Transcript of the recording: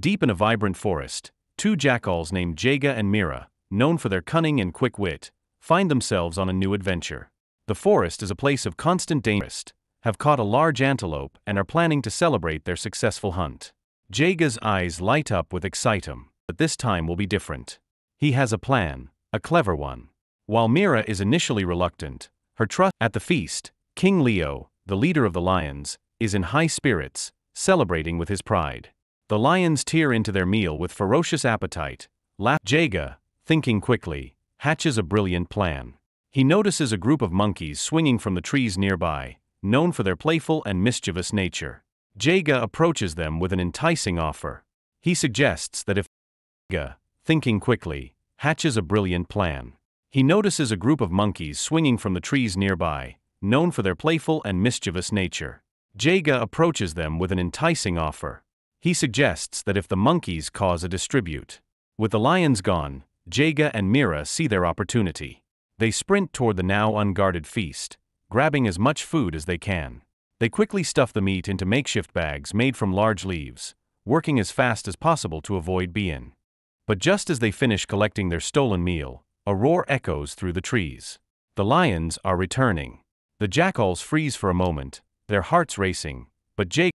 Deep in a vibrant forest, two jackals named Jaga and Mira, known for their cunning and quick wit, find themselves on a new adventure. The forest is a place of constant danger, have caught a large antelope and are planning to celebrate their successful hunt. Jaga's eyes light up with excitement, but this time will be different. He has a plan, a clever one. While Mira is initially reluctant, her trust at the feast, King Leo, the leader of the lions, is in high spirits, celebrating with his pride. The lions tear into their meal with ferocious appetite. Laugh Jaga, thinking quickly, hatches a brilliant plan. He notices a group of monkeys swinging from the trees nearby, known for their playful and mischievous nature. Jaga approaches them with an enticing offer. He suggests that if Jaga, thinking quickly, hatches a brilliant plan. He notices a group of monkeys swinging from the trees nearby, known for their playful and mischievous nature. Jaga approaches them with an enticing offer. He suggests that if the monkeys cause a distribute. With the lions gone, Jaga and Mira see their opportunity. They sprint toward the now unguarded feast, grabbing as much food as they can. They quickly stuff the meat into makeshift bags made from large leaves, working as fast as possible to avoid being. But just as they finish collecting their stolen meal, a roar echoes through the trees. The lions are returning. The jackals freeze for a moment, their hearts racing, but Jake